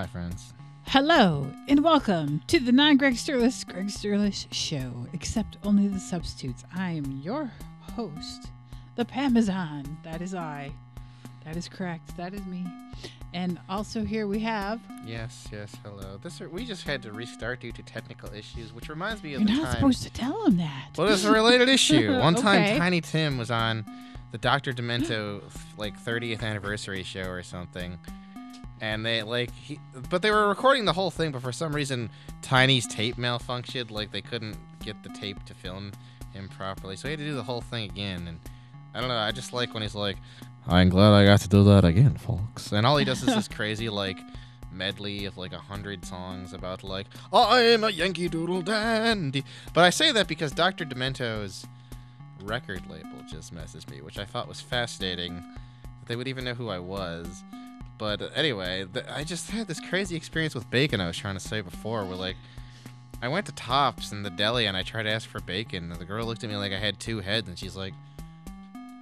Hi, friends. Hello and welcome to the non Greg Sterlace Greg Sterlace show, except only the substitutes. I am your host, the Pamazon. That is I. That is correct. That is me. And also here we have. Yes, yes, hello. This we just had to restart due to technical issues, which reminds me of You're the not time. supposed to tell him that. Well, it's a related issue. One time, Okay. Tiny Tim was on the Dr. Demento like 30th anniversary show or something, and they like he, but they were recording the whole thing, but for some reason, Tiny's tape malfunctioned. Like they couldn't get the tape to film him properly, so he had to do the whole thing again. And I don't know. I just like when he's like, "I'm glad I got to do that again, folks," and all he does is this crazy like medley of like a hundred songs about like I'm a Yankee Doodle Dandy. But I say that because Dr. Demento's record label just messaged me, which I thought was fascinating. That they would even know who I was. But anyway, I just had this crazy experience with bacon. I was trying to say before, where like I went to Tops in the deli and I tried to ask for bacon, and the girl looked at me like I had two heads, and she's like.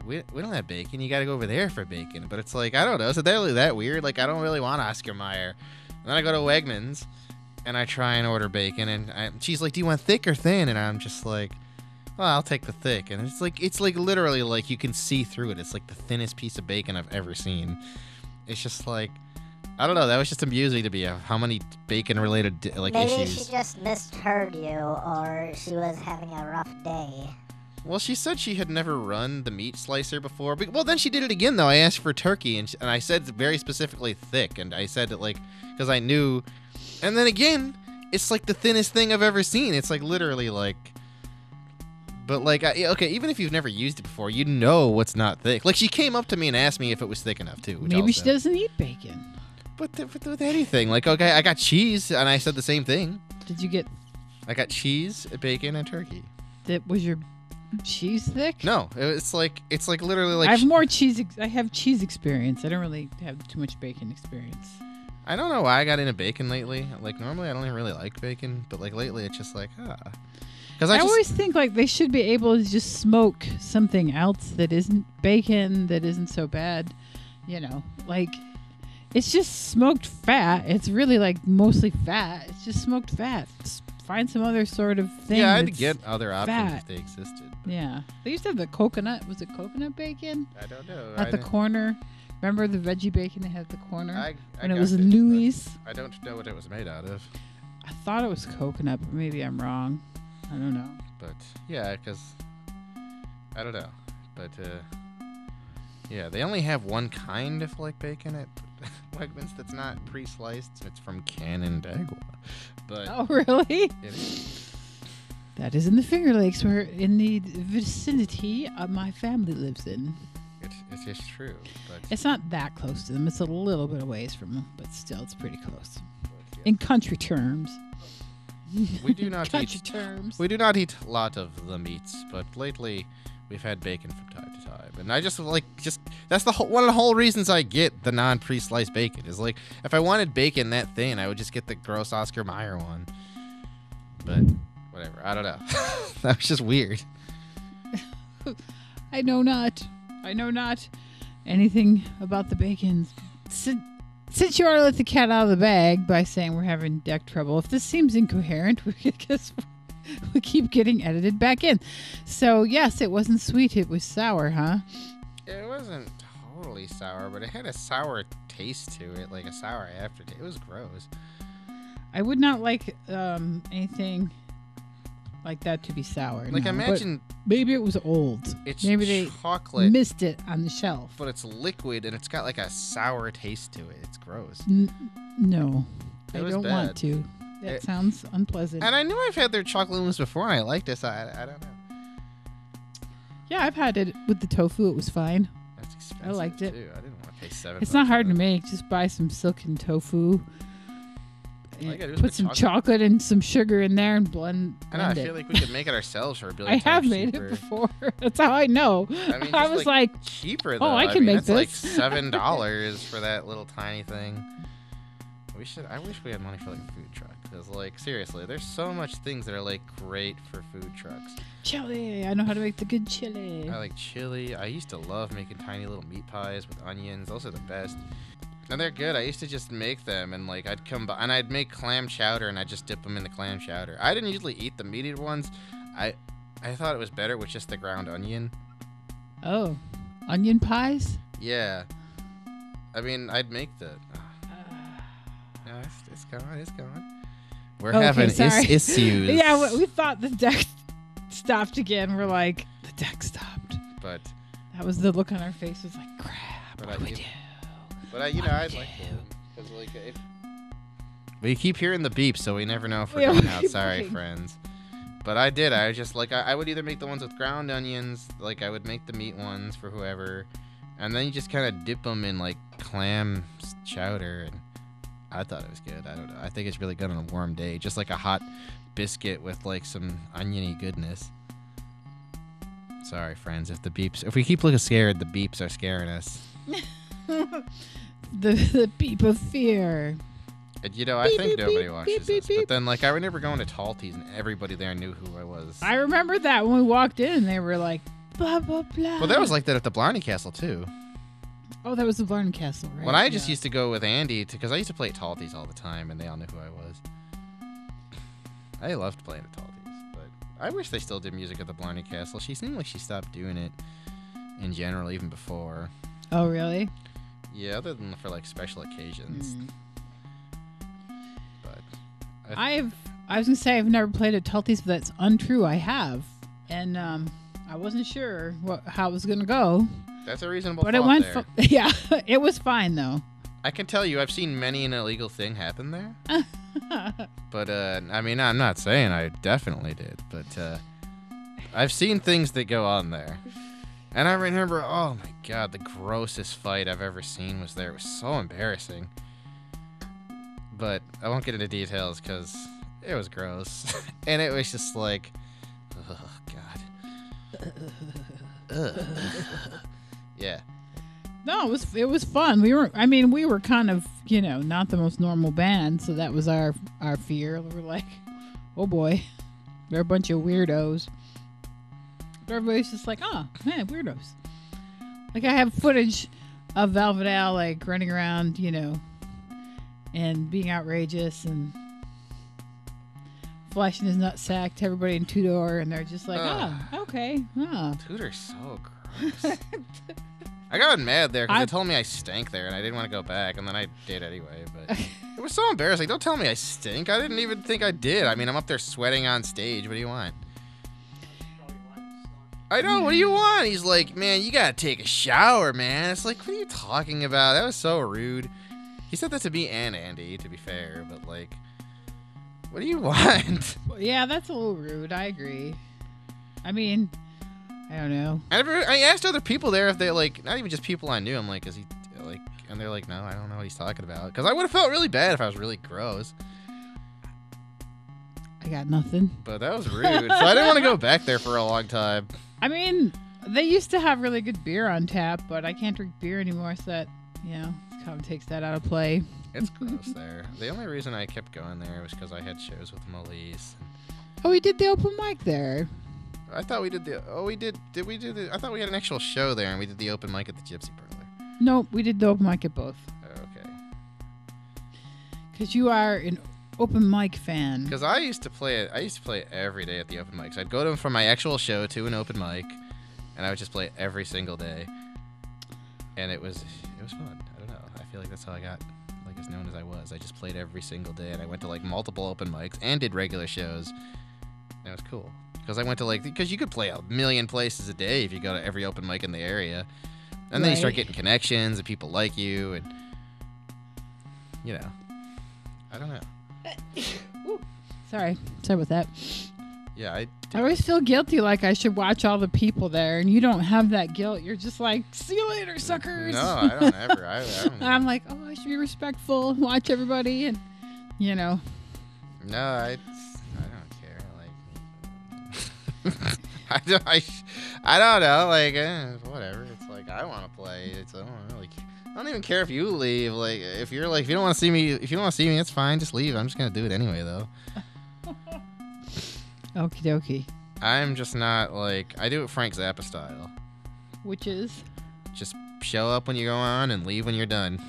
We, we don't have bacon. You got to go over there for bacon. But it's like, I don't know. Is it really that weird? Like, I don't really want Oscar Mayer. And then I go to Wegmans and I try and order bacon. And I, she's like, Do you want thick or thin? And I'm just like, Well, I'll take the thick. And it's like, it's like literally like you can see through it. It's like the thinnest piece of bacon I've ever seen. It's just like, I don't know. That was just amusing to me of how many bacon related like Maybe issues. she just misheard you, or she was having a rough day. Well, she said she had never run the meat slicer before. But, well, then she did it again though. I asked for turkey, and, sh- and I said very specifically thick, and I said it like because I knew. And then again, it's like the thinnest thing I've ever seen. It's like literally like. But like, I, okay, even if you've never used it before, you know what's not thick. Like she came up to me and asked me if it was thick enough too. Maybe she doesn't eat bacon. But th- with, with anything, like okay, I got cheese, and I said the same thing. Did you get I got cheese, bacon, and turkey. that? Was your cheese thick? No, it's like it's like literally like I have more cheese. Ex- I have cheese experience. I don't really have too much bacon experience. I don't know why I got into bacon lately. Like normally I don't even really like bacon, but like lately it's just like ah. Because I, I, just always think like they should be able to just smoke something else that isn't bacon that isn't so bad. You know, like it's just smoked fat. It's really like mostly fat. It's just smoked fat. Just find some other sort of thing. yeah, I had to that's- get other options fat. if they existed. but Yeah, they used to have the coconut. Was it coconut bacon I don't know. at I the corner? Remember the veggie bacon they had at the corner I, I when it was but Louis? I don't know what it was made out of, I thought it was coconut, but maybe I'm wrong. I don't know. but yeah, because I don't know, but uh, yeah, they only have one kind of like bacon at Wegmans that's not pre-sliced. It's from Canandaigua, but Oh, really? is. That is in the Finger Lakes, where in the vicinity uh, my family lives in. It, it is true, but It's not that close to them. It's a little bit away from them, but still, it's pretty close. yeah. In country terms. We do not eat terms. We do not eat a lot of the meats, but lately we've had bacon from time to time, and I just like just that's the whole, one of the whole reasons I get the non pre-sliced bacon is like if I wanted bacon that thin, I would just get the gross Oscar Mayer one. But whatever, I don't know. that was just weird. I know not. I know not anything about the bacon. Since, since you already let the cat out of the bag by saying we're having deck trouble, if this seems incoherent, we guess we keep getting edited back in. So yes, it wasn't sweet. It was sour, huh? It wasn't totally sour, but it had a sour taste to it, like a sour aftertaste. It was gross. I would not like um, anything like that to be sour. Like no, but imagine maybe it was old. it's maybe they chocolate, missed it on the shelf. but it's liquid and it's got like a sour taste to it. It's gross. N- no, It I don't bad. want to. That It- sounds unpleasant. And I knew I've had their chocolate mousse before, and I liked this. I, I don't know. Yeah, I've had it with the tofu. It was fine. That's expensive. I liked it. Too. I didn't want to pay seven. It's not hard to make. Just buy some silken tofu. Put put some chocolate- chocolate and some sugar in there and blend, I know. I blend feel it. like we could make it ourselves for a billion I have made cheaper. it before. That's how I know. I I, mean, just was like- like, Cheaper oh, though. Oh, I can mean, make that's like this. seven dollars for that little tiny thing. We should. I wish we had money for like a food truck. Cause like seriously, there's so much things that are like great for food trucks. chili. I know how to make the good chili. I like chili. I used to love making tiny little meat pies with onions. Those are the best. And they're good. I used to just make them, and like I'd come by, and I'd make clam chowder, and I'd just dip them in the clam chowder. I didn't usually eat the meated ones. I, I thought it was better with just the ground onion. Oh, onion pies. Yeah. I mean, I'd make the. No, it's, it's gone. It's gone. We're Okay, having is- issues. Yeah, we, we thought the deck stopped again. We're like, the deck stopped. but That was the look on our face. Was like, crap. But what I we did-? But I, you know, I'd like because like if. We keep hearing the beep, so we never know if we're going out. Sorry, friends. But I did. I was just like I, I would either make the ones with ground onions, like I would make the meat ones for whoever, and then you just kind of dip them in like clam chowder, and I thought it was good. I don't know. I think it's really good on a warm day, just like a hot biscuit with like some oniony goodness. Sorry, friends. If the beeps, if we keep looking scared, the beeps are scaring us. the the beep of fear. And, you know, I Beep, think beep, nobody beep, watches beep, beep, this. beep. But then, like, I remember going to Talties, and everybody there knew who I was. I remember that when we walked in, and they were like, blah blah blah. well, that was like that at the Blarney Castle too. oh, that was the Blarney Castle, right? When I just Yeah. used to go with Andy, because I used to play at Talties all the time, and they all knew who I was. I loved playing at Talties, but I wish they still did music at the Blarney Castle. She seemed like she stopped doing it in general, even before. Oh, really? Yeah, other than for like special occasions. Mm. But I have. I was gonna say I've never played at Tulty's, but that's untrue. I have, and um, I wasn't sure what how it was gonna go, that's a reasonable. but it went. Fu- yeah, it was fine though. I can tell you, I've seen many an illegal thing happen there. But uh, I mean, I'm not saying I definitely did, but uh, I've seen things that go on there. And I remember, oh my god, the grossest fight I've ever seen was there. It was so embarrassing. But I won't get into details because it was gross, and it was just like, oh god, yeah. No, it was it was fun. We were I mean, we were kind of, you know, not the most normal band, so that was our our fear. We were like, "Oh boy. They're a bunch of weirdos." But everybody's just like, "Oh, man, weirdos." Like I have footage of Velvet Al like running around, you know, and being outrageous and flashing his nutsack to everybody in Tudor, and they're just like, Ugh. "Oh, okay. Oh." Tudor's so gross. I got mad there because they told me I stank there, and I didn't want to go back, and then I did anyway. But it was so embarrassing. Don't tell me I stink. I didn't even think I did. I mean, I'm up there sweating on stage. What do you want? I know. What do you want? He's like, man, you gotta take a shower, man. It's like, what are you talking about? That was so rude. He said that to me and Andy, to be fair, but like, what do you want? Yeah, that's a little rude. I agree. I mean, I don't know. I, never, I asked other people there if they like, not even just people I knew. I'm like, is he like? And they're like, no, I don't know what he's talking about. Because I would have felt really bad if I was really gross. I got nothing. But that was rude. so I didn't want to go back there for a long time. I mean, they used to have really good beer on tap, but I can't drink beer anymore, so that, you know, kind of takes that out of play. It's gross there. The only reason I kept going there was because I had shows with Melise. Oh, we did the open mic there. I thought we did the. Oh, we did. Did we do the? I thought we had an actual show there, and we did the open mic at the Gypsy Parlor. Nope, we did the open mic at both. Oh, okay. Because you are an open mic fan. Because I used to play it. I used to play it every day at the open mics. I'd go to from my actual show to an open mic, and I would just play it every single day. And it was it was fun. I don't know. I feel like that's how I got like as known as I was. I just played every single day, and I went to like multiple open mics and did regular shows. And it was cool because I went to like because you could play a million places a day if you go to every open mic in the area, and then you start getting connections and people like you and you know. I don't know. Sorry. Sorry about that. Yeah, I I always feel guilty like I should watch all the people there, and you don't have that guilt. You're just like, see you later, suckers. No, I don't ever. I, I don't. I'm like, oh, I should be respectful, watch everybody, and, you know. no, I. I don't care. Like, I don't. I, I don't know. Like, eh, whatever. It's like I want to play. It's like I don't really Like, I don't even care if you leave. Like, if you're like, if you don't want to see me, if you don't want to see me, it's fine. Just leave. I'm just gonna do it anyway, though. Okie dokie. I'm just not like I do it Frank Zappa style. Which is? Just show up when you go on and leave when you're done.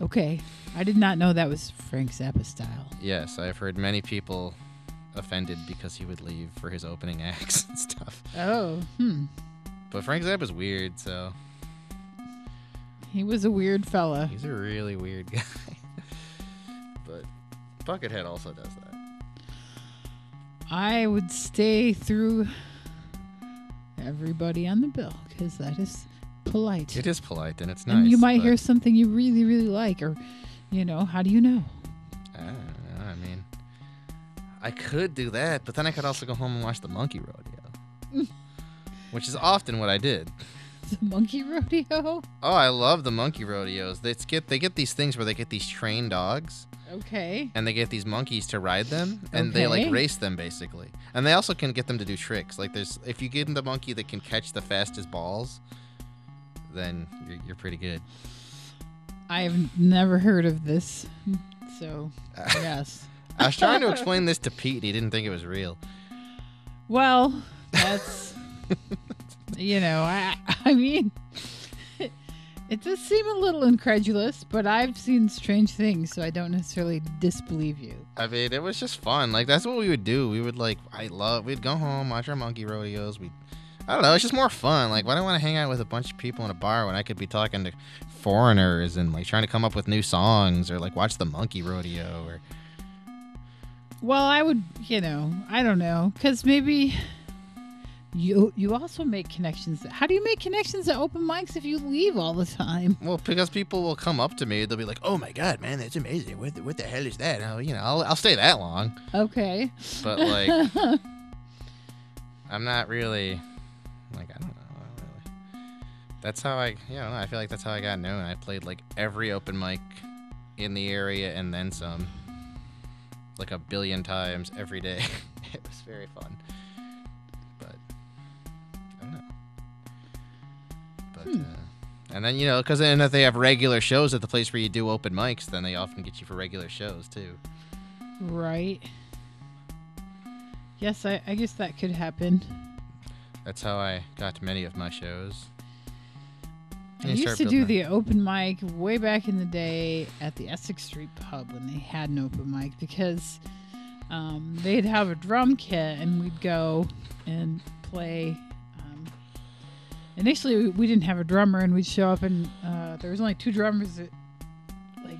Okay. I did not know that was Frank Zappa style. Yes, I've heard many people offended because he would leave for his opening acts and stuff. Oh, hmm. But Frank Zappa's weird, so He was a weird fella. he's a really weird guy. but Buckethead also does that. I would stay through everybody on the bill because that is polite. It is polite and it's nice. and you might hear something you really, really like, or, you know, how do you know? I don't know. I mean, I could do that, but then I could also go home and watch the monkey rodeo, which is often what I did. The monkey rodeo? Oh, I love the monkey rodeos. They get they get these things where they get these trained dogs Okay. and they get these monkeys to ride them and they like race them basically. And they also can get them to do tricks. Like there's if you get them the monkey that can catch the fastest balls, then you're, you're pretty good. I've never heard of this. So, yes. I was trying to explain this to Pete. and He didn't think it was real. Well, that's, you know, I, I mean, it does seem a little incredulous, but I've seen strange things, so I don't necessarily disbelieve you. I mean, it was just fun. Like that's what we would do. We would like, I love. We'd go home, watch our monkey rodeos. We, I don't know. It's just more fun. Like, why do I want to hang out with a bunch of people in a bar when I could be talking to foreigners and like trying to come up with new songs or like watch the monkey rodeo or Well, I would, you know, I don't know, because maybe you you also make connections. How do you make connections at open mics if you leave all the time? well, because people will come up to me. They'll be like, "Oh my god, man, that's amazing. What the, what the hell is that?" And I'll, you know, I'll, I'll stay that long, Okay. but like, I'm not really like I don't know. I really. That's how I, you know, I feel like that's how I got known. I played like every open mic in the area and then some, like a billion times every day. it was very fun, But Hmm. uh, and then you know, because then if they have regular shows at the place where you do open mics, then they often get you for regular shows too. right. Yes, I, I guess that could happen. That's how I got many of my shows. I used to do the open mic way back in the day at the Essex Street Pub when they had an open mic because um, they'd have a drum kit and we'd go and play. Initially, we, we didn't have a drummer and we'd show up and uh, there was only two drummers that, like,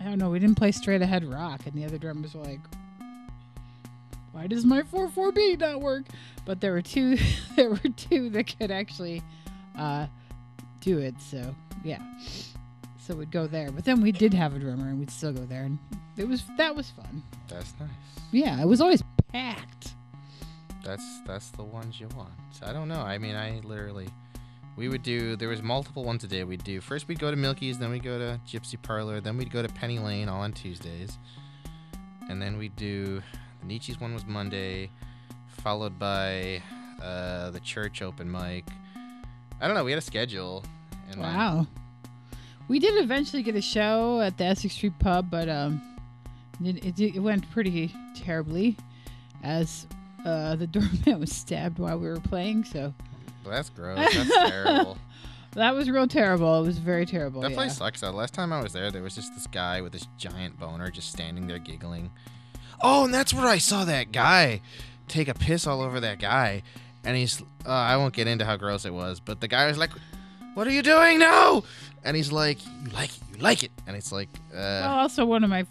I don't know, we didn't play straight ahead rock and the other drummers were like, why does my 4 4 beat not work? But there were two, there were two that could actually uh, do it. So yeah, so we'd go there. But then we did have a drummer, and we'd still go there, and it was that was fun. That's nice. Yeah, it was always packed. That's that's the ones you want. I don't know. I mean, I literally, we would do. There was multiple ones a day. We'd do first. We'd go to Milky's, then we'd go to Gypsy Parlor, then we'd go to Penny Lane all on Tuesdays, and then we'd do the Nietzsche's one was Monday, followed by uh, the church open mic. I don't know. We had a schedule. And then- Wow. We did eventually get a show at the Essex Street Pub, but um, it, it went pretty terribly, as uh, the doorman was stabbed while we were playing. So Well, that's gross. That's terrible. that was real terrible. It was very terrible. That yeah. place sucks though. Last time I was there, there was just this guy with this giant boner just standing there giggling. Oh, and that's where I saw that guy take a piss all over that guy. And he's, uh, I won't get into how gross it was, but the guy was like, What are you doing now? And he's like, You like it, you like it. And it's like, Well, uh, also one of my,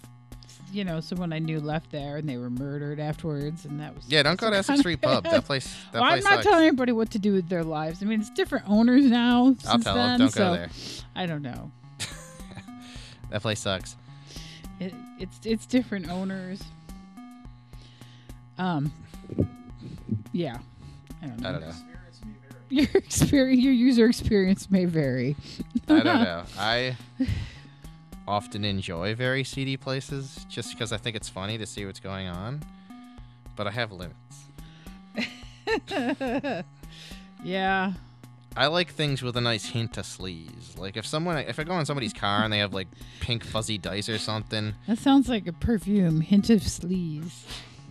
you know, someone I knew left there, and they were murdered afterwards, and that was yeah, don't go to Essex Street Pub. That place, that well, I'm not sucks. telling anybody what to do with their lives. I mean, it's different owners now. I'll since tell then, him, don't so go there. I don't know. That place sucks. It, it's it's different owners. Um. Yeah. I don't know. I don't know. Your experience, your user experience may vary. I don't know. I often enjoy very seedy places just because I think it's funny to see what's going on, but I have limits. yeah. I like things with a nice hint of sleaze. Like if someone, if I go in somebody's car and they have like pink fuzzy dice or something, That sounds like a perfume. Hint of sleaze.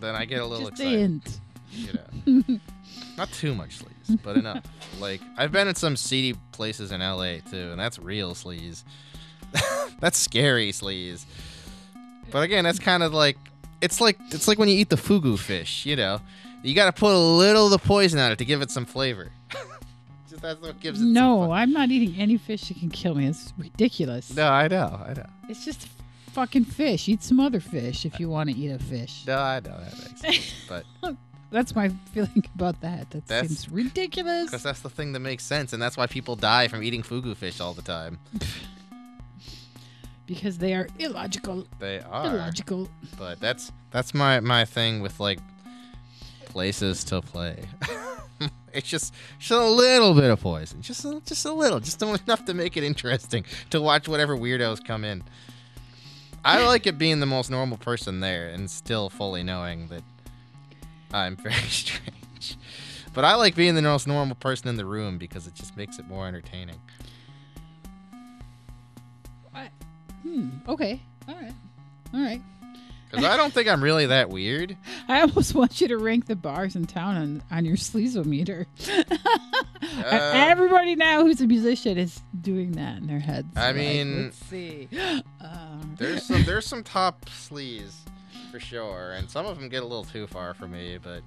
then I get a little Just a hint. You know, not too much sleaze, but enough. Like I've been in some seedy places in LA too, and that's real sleaze. That's scary sleaze. But again, that's kind of like it's like it's like when you eat the fugu fish, you know. You got to put a little of the poison on it to give it some flavor. Just that's what gives it some No. I'm not eating any fish that can kill me. It's ridiculous. No, I know. I know. It's just fucking fish. Eat some other fish if you want to eat a fish. No, I know that makes sense. But That's my feeling about that. That That's- seems ridiculous. because that's the thing that makes sense, and that's why people die from eating fugu fish all the time. Because they are illogical. They are. Illogical. But that's that's my my thing with like places to play. it's just just a little bit of poison, just a, just a little, just enough to make it interesting to watch whatever weirdos come in. I like it being the most normal person there and still fully knowing that I'm very strange. But I like being the most normal person in the room because it just makes it more entertaining. Hmm. Okay. All right. All right. Because I don't think I'm really that weird. I almost want you to rank the bars in town on, on your sleazometer. Uh, Everybody now who's a musician is doing that in their heads. I Like, mean- let's see. Uh, There's some there's some top sleaze for sure, and some of them get a little too far for me, but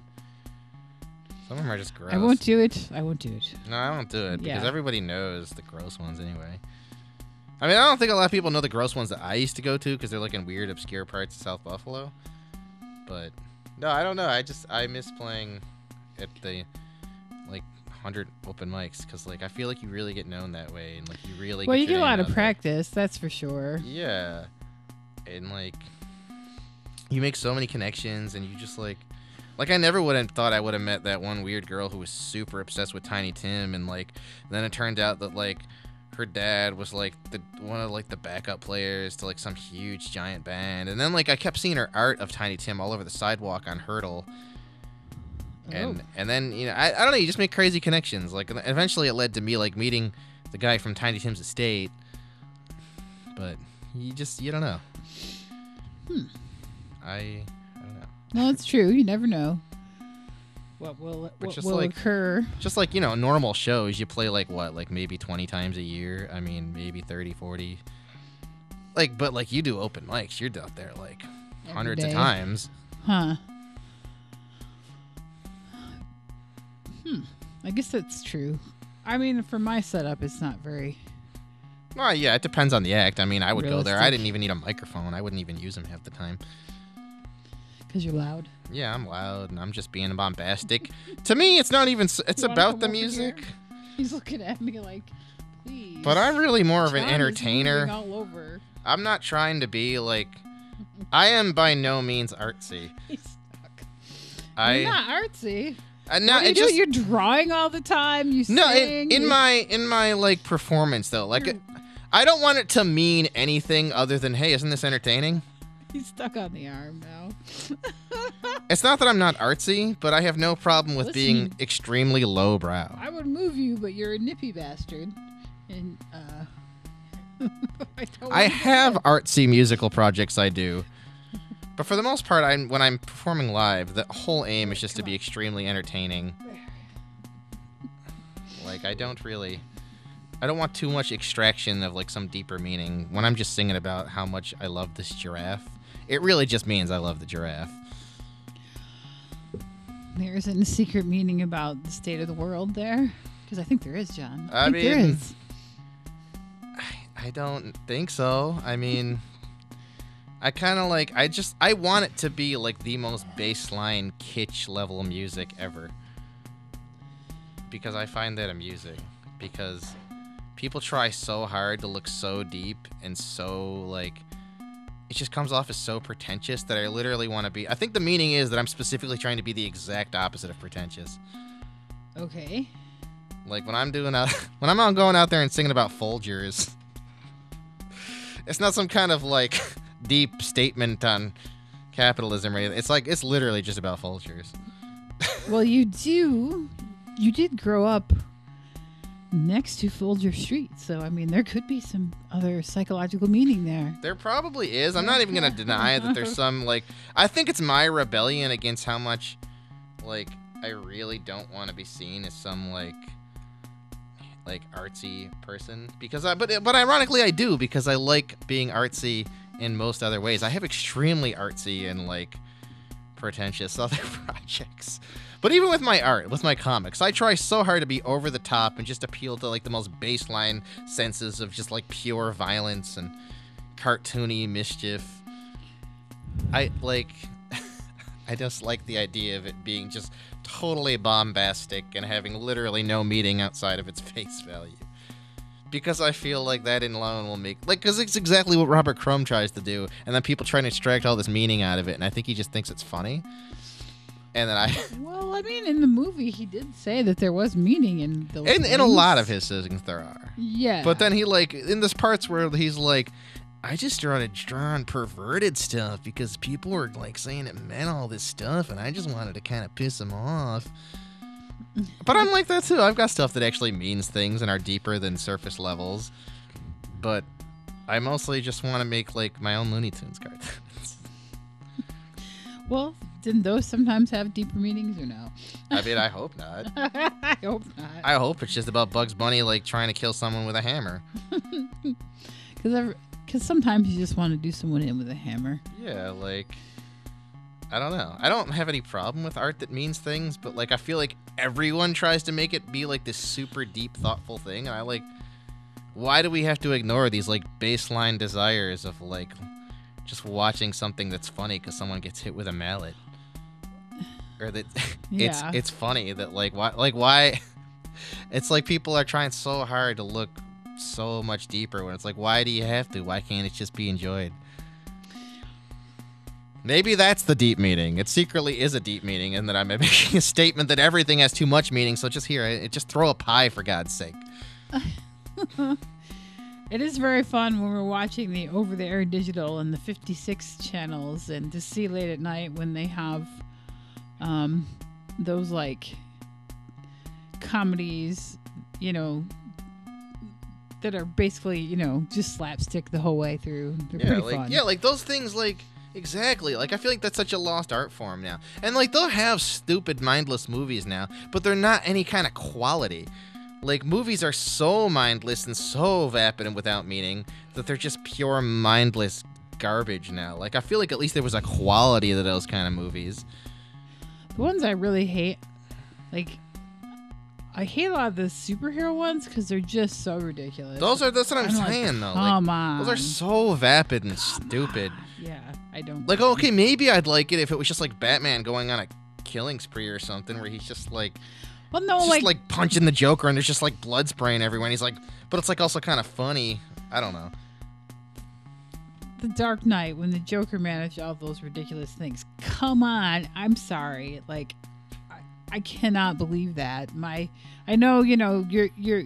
some of them are just gross. I won't do it. I won't do it. No, I don't do it because Yeah. everybody knows the gross ones anyway. I mean, I don't think a lot of people know the gross ones that I used to go to because they're like in weird, obscure parts of South Buffalo. But no, I don't know. I just I miss playing at the like hundred open mics because like I feel like you really get known that way and like you really. well, get you get a lot of out there. practice, that's for sure. Yeah. And like you make so many connections and you just like like I never would have thought I would have met that one weird girl who was super obsessed with Tiny Tim and like then it turned out that like her dad was like the one of like the backup players to like some huge giant band. And then like I kept seeing her art of Tiny Tim all over the sidewalk on Hertel. And Oh. and then you know I, I don't know you just make crazy connections. Like eventually it led to me like meeting the guy from Tiny Tim's estate. But you just you don't know. Hmm. I I don't know. No, it's true. You never know what will what just will like- occur. just like you know normal shows you play like what like maybe 20 times a year I mean maybe 30 40 like but like you do open mics you're out there like Every hundreds of times Huh. Hmm. I guess that's true. I mean, for my setup, it's not very. well yeah it depends on the act I mean I would go there I didn't even need a microphone I wouldn't even use them half the time Because you're loud. Yeah, I'm loud and I'm just being bombastic. to me, it's not even. It's You about the music. He's looking at me like, please. But I'm really more of an John entertainer. all over. I'm not trying to be like. I am by no means artsy. He's stuck. I. you're not artsy. uh, no, you just, you're drawing all the time. You no, sing. in, in my in my like performance though, like I don't want it to mean anything other than hey, isn't this entertaining? He's stuck on the arm now. It's not that I'm not artsy, but I have no problem with being extremely lowbrow. I would move you, but you're a nippy bastard. And uh, I don't. I have to- artsy musical projects I do. But for the most part, I, when I'm performing live, the whole aim is just to be on. extremely entertaining. Like, I don't really. I don't want too much extraction of, like, some deeper meaning. When I'm just singing about how much I love this giraffe, it really just means I love the giraffe. There isn't a secret meaning about the state of the world there, because I think there is, John. I there mean- is. I don't think so. I mean, I kind of like. I just. I want it to be like the most baseline kitsch level music ever. Because I find that amusing. Because people try so hard to look so deep and so like. It just comes off as so pretentious that I literally want to be. I think the meaning is that I'm specifically trying to be the exact opposite of pretentious. Okay. Like when I'm doing out, when I'm out going out there and singing about Folgers, it's not some kind of like deep statement on capitalism or anything. It's like it's literally just about Folgers. Well, you do. You did grow up next to Folger Street, so I mean, there could be some other psychological meaning there. There probably is. I'm not even gonna deny that there's some like. I think it's my rebellion against how much, like, I really don't want to be seen as some like like artsy person because I but but ironically I do because I like being artsy in most other ways. I have extremely artsy and like pretentious other projects. But even with my art, with my comics, I try so hard to be over the top and just appeal to like the most baseline senses of just like pure violence and cartoony mischief. I like I just like the idea of it being just totally bombastic and having literally no meaning outside of its face value. Because I feel like that in alone will make like because it's exactly what Robert Crumb tries to do, and then people try to extract all this meaning out of it, and I think he just thinks it's funny. And then I, Well, I mean, in the movie, he did say that there was meaning in those. in, in a lot of his things there are, Yeah. but then he like in this parts where he's like, I just started drawing perverted stuff because people were like saying it meant all this stuff, and I just wanted to kind of piss them off. But I'm like that too. I've got stuff that actually means things and are deeper than surface levels. But I mostly just want to make like my own Looney Tunes cards. Well, didn't those sometimes have deeper meanings or no? I mean, I hope not. I hope not. I hope it's just about Bugs Bunny like trying to kill someone with a hammer. Because because sometimes you just want to do someone in with a hammer. Yeah, like I don't know. I don't have any problem with art that means things, but like I feel like everyone tries to make it be like this super deep, thoughtful thing, and I like why do we have to ignore these like baseline desires of like just watching something that's funny because someone gets hit with a mallet, or that it's it's funny that like why like why it's like people are trying so hard to look so much deeper when it's like why do you have to? Why can't it just be enjoyed maybe that's the deep meaning it secretly is a deep meaning and that i'm making a statement that everything has too much meaning so just here it just throw a pie for god's sake It is very fun when we're watching the over the air digital and the 56 channels and to see late at night when they have um, those like comedies, you know, that are basically, you know, just slapstick the whole way through. They're yeah like fun. yeah like those things like exactly like i feel like that's such a lost art form now. And like they'll have stupid mindless movies now but they're not any kind of quality. Like movies are so mindless and so vapid and without meaning that they're just pure mindless garbage now. Like i feel like at least there was a quality to those kind of movies. The ones I really hate, like, I hate a lot of the superhero ones because they're just so ridiculous. those are that's what i'm, I'm like, saying though like Come on. those are so vapid and stupid Yeah, I don't. Like, okay, maybe I'd like it if it was just like Batman going on a killing spree or something, where he's just like, well, no, just like, like, punching the Joker, and there's just like blood spraying everywhere. And he's like, but it's like also kind of funny. I don't know. The Dark Knight when the Joker managed all those ridiculous things. Come on, I'm sorry. Like, I, I cannot believe that. My, I know you know you're you're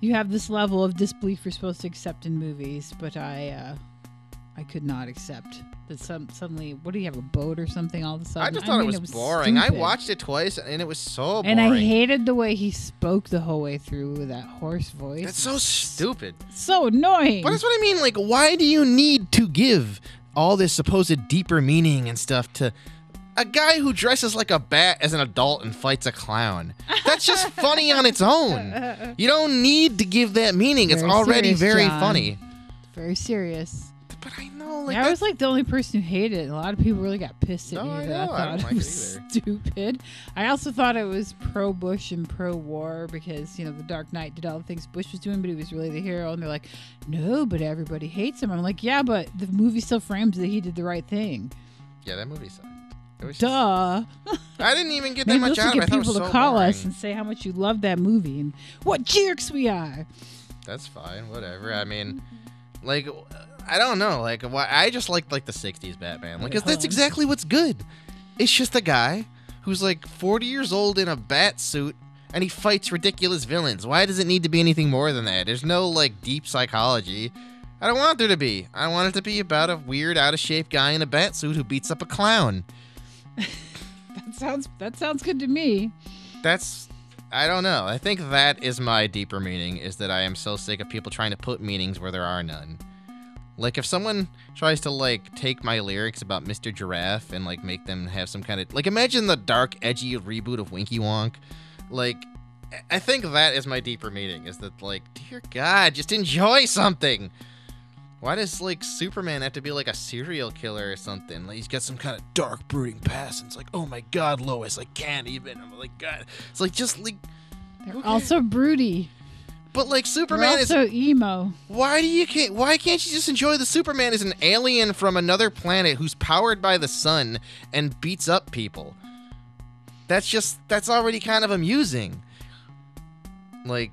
you have this level of disbelief you're supposed to accept in movies, but I, uh I could not accept that some suddenly. What do you have a boat or something? All of a sudden, I just thought mean, it, was boring. I watched it twice, and it was so boring. and I hated the way he spoke the whole way through with that hoarse voice. That's so stupid. so annoying. But that's what I mean. Like, why do you need to give all this supposed deeper meaning and stuff to a guy who dresses like a bat as an adult and fights a clown? That's just funny on its own. You don't need to give that meaning. It's already serious, very John. funny. Very serious. But I know, like, yeah, I was like the only person who hated it. A lot of people really got pissed at No, me I know. I I thought like it it was either. stupid. I also thought it was pro Bush and pro war because you know the Dark Knight did all the things Bush was doing, but he was really the hero. And they're like, no, but everybody hates him. I'm like, yeah, but the movie still frames that he did the right thing. yeah, that movie sucked. It just- Duh. I didn't even get that much out of it. I get people to so call boring. us and say how much you love that movie and what jerks we are. That's fine. Whatever. I mean, like, I don't know. Like, why? I just like like the '60s Batman. Like, 'cause that's exactly what's good. It's just a guy who's like 40 years old in a bat suit. And he fights ridiculous villains. Why does it need to be anything more than that? There's no like deep psychology. I don't want there to be. I want it to be about a weird, out of shape guy in a bat suit who beats up a clown. That sounds that sounds good to me. that's I don't know. I think that is my deeper meaning is that I am so sick of people trying to put meanings where there are none. Like if someone tries to like take my lyrics about Mr. Giraffe and like make them have some kind of like imagine the dark edgy reboot of Winky Wonk. Like I think that is my deeper meaning is that like, dear God, just enjoy something. Why does like Superman have to be like a serial killer or something? Like he's got some kind of dark brooding past, and it's like, oh my God, Lois, I can't even. I'm like, God, it's like just like, They're Okay. also broody. But like Superman is. also emo. Why do you can't? Why can't you just enjoy the Superman is an alien from another planet who's powered by the sun and beats up people? That's just that's already kind of amusing. Like,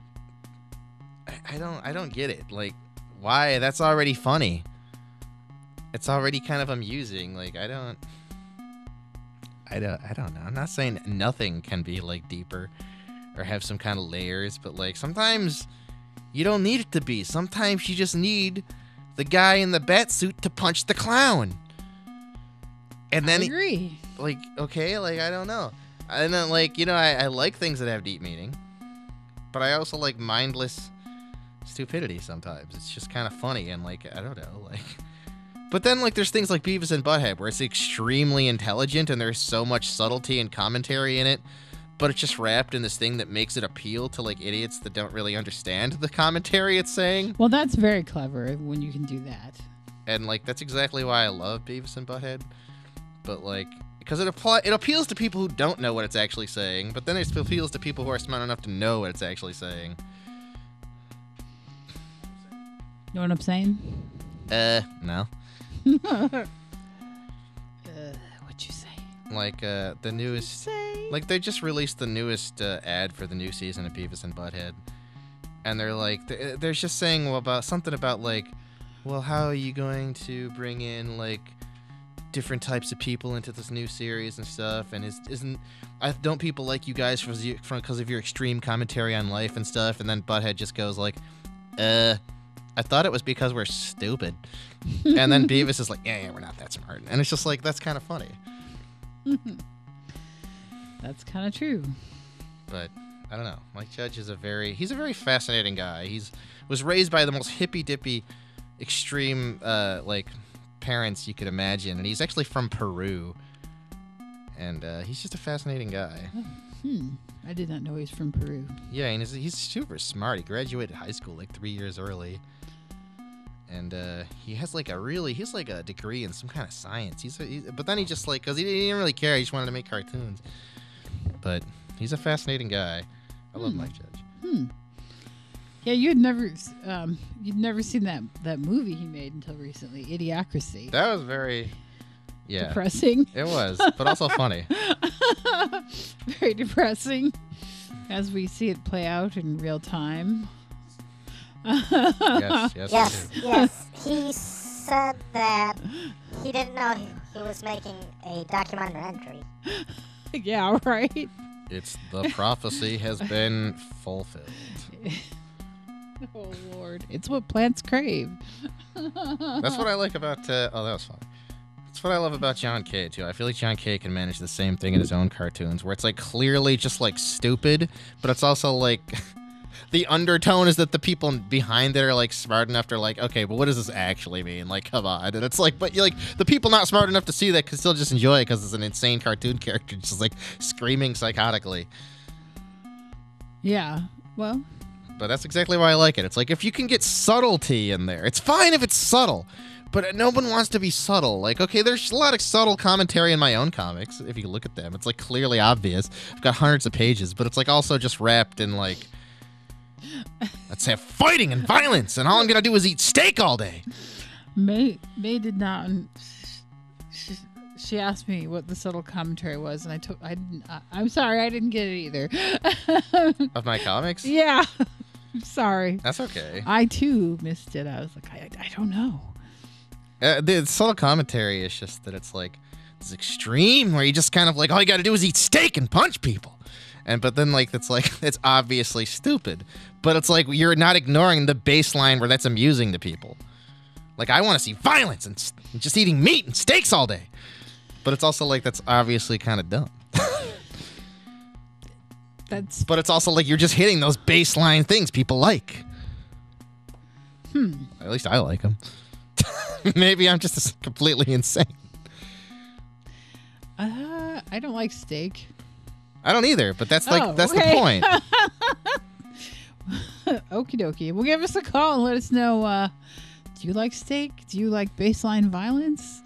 I, I don't I don't get it. Like, why? That's already funny. It's already kind of amusing. Like, I don't. I don't. I don't know. I'm not saying nothing can be like deeper or have some kind of layers, but like sometimes you don't need it to be. Sometimes you just need the guy in the bat suit to punch the clown. And then, I he- agree. like, okay, like, I don't know. And then, like, you know, I, I like things that have deep meaning, but I also like mindless stupidity sometimes. It's just kind of funny and, like, I don't know, like. But then, like, there's things like Beavis and Butthead where it's extremely intelligent and there's so much subtlety and commentary in it, but it's just wrapped in this thing that makes it appeal to, like, idiots that don't really understand the commentary it's saying. Well, that's very clever when you can do that. and like that's exactly why I love Beavis and Butthead. But like, because it apply, it appeals to people who don't know what it's actually saying, but then it appeals to people who are smart enough to know what it's actually saying. You know what I'm saying? Uh, no. Like uh, the newest, like they just released the newest uh, ad for the new season of Beavis and Butthead, and they're like, th- they're just saying well, about something about like, well, how are you going to bring in like different types of people into this new series and stuff? And is, isn't I don't people like you guys for because of your extreme commentary on life and stuff? And then Butthead just goes like uh I thought it was because we're stupid. And then Beavis is like yeah yeah we're not that smart. And it's just like that's kind of funny That's kind of true. but I don't know Mike Judge is a very he's a very fascinating guy he's was raised by the most hippy dippy extreme uh like parents you could imagine and he's actually from Peru and uh, he's just a fascinating guy Hmm. I did not know he's from Peru. Yeah, and he's, he's super smart. He graduated high school like three years early, and uh, he has like a really he's like a degree in some kind of science. He's, a, he's but then he just like because he didn't really care. He just wanted to make cartoons. But he's a fascinating guy. I love Hmm. Mike Judge. Hmm. Yeah, you had never, um, you'd never seen that that movie he made until recently, Idiocracy. That was very yeah. Depressing. It was, but also funny. Very depressing, as we see it play out in real time. Yes, yes. Yes, yes. He said that he didn't know he, he was making a documentary. Entry. Yeah, right. It's the prophecy has been fulfilled. Oh Lord, it's what plants crave. That's what I like about. Uh, oh, that was fun. That's what I love about John K too. I feel like John K can manage the same thing in his own cartoons, where it's like clearly just like stupid, but it's also like the undertone is that the people behind it are like smart enough to like, okay, but what does this actually mean? Like, come on, and it's like, but you're like the people not smart enough to see that can still just enjoy it because it's an insane cartoon character just like screaming psychotically. Yeah. Well, But that's exactly why I like it. It's like if you can get subtlety in there, it's fine if it's subtle. But no one wants to be subtle. Like, okay, there's a lot of subtle commentary in my own comics. If you look at them, it's like clearly obvious. I've got hundreds of pages, but it's like also just wrapped in like, let's have fighting and violence, and all I'm gonna do is eat steak all day. May May did not. She, she asked me what the subtle commentary was, and I took. I didn't. I, I'm sorry, I didn't get it either. Of my comics, yeah, I'm sorry. that's okay. I too missed it. I was like, I, I don't know. Uh, the subtle commentary is just that it's like it's extreme where you just kind of like all you got to do is eat steak and punch people, and but then like it's like it's obviously stupid, but it's like you're not ignoring the baseline where that's amusing to people. Like I want to see violence and, and just eating meat and steaks all day, but it's also like that's obviously kind of dumb. That's But it's also like you're just hitting those baseline things people like. hmm. At least I like them. Maybe I'm just completely insane. Uh, I don't like steak. I don't either, but that's like Oh, that's okay. the point. Okie dokie. Well, give us a call and let us know. Uh, do you like steak? Do you like baseline violence?